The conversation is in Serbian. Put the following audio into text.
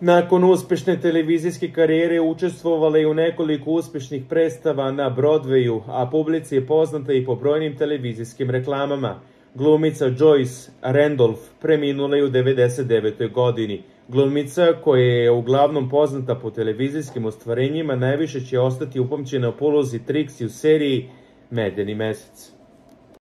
Nakon uspešne televizijske karijere učestvovala je u nekoliko uspešnih predstava na Broadwayu, a publici je poznata i po brojnim televizijskim reklamama. Glumica Joyce Randolph preminula je u 99. godini. Glumica koja je uglavnom poznata po televizijskim ostvarenjima najviše će ostati upamćena po ulozi Trixie u seriji Medeni mesec.